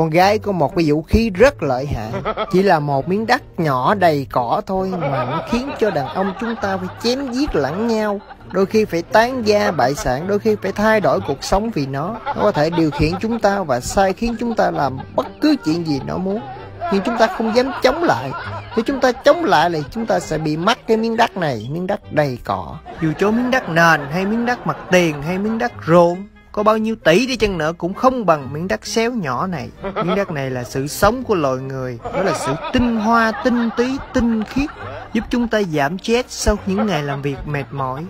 con gái có một cái vũ khí rất lợi hại. Chỉ là một miếng đất nhỏ đầy cỏ thôi mà nó khiến cho đàn ông chúng ta phải chém giết lẫn nhau. Đôi khi phải tán gia bại sản, đôi khi phải thay đổi cuộc sống vì nó. Nó có thể điều khiển chúng ta và sai khiến chúng ta làm bất cứ chuyện gì nó muốn. Nhưng chúng ta không dám chống lại. Nếu chúng ta chống lại thì chúng ta sẽ bị mất cái miếng đất này, miếng đất đầy cỏ. Dù cho miếng đất nền, hay miếng đất mặt tiền, hay miếng đất rộn có bao nhiêu tỷ đi chăng nữa cũng không bằng miếng đất xéo nhỏ này. Miếng đất này là sự sống của loài người, đó là sự tinh hoa, tinh túy, tinh khiết, giúp chúng ta giảm stress sau những ngày làm việc mệt mỏi.